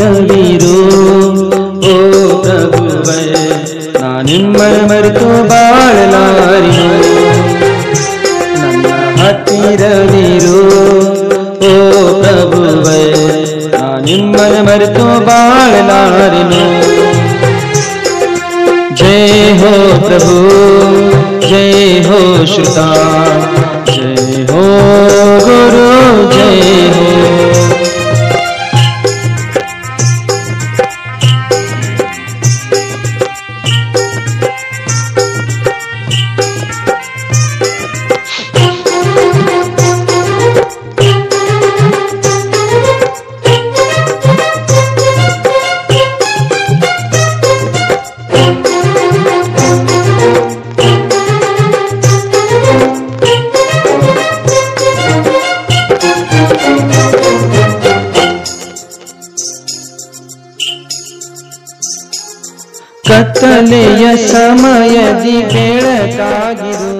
ರವಿರು ಓ ಪ್ರಭುವೇ ನಾನಿಮ್ಮರ ಮರೆತು ಬಾಳಲಾರಿಯೋ ओ प्रभु निम्मन मर तो बाण नारिनो जय हो प्रभु जय हो श्रुता जय ಕತ್ತಲೆಯ ಸಮಯದಿ ಬೆಳಕಾಗಿರು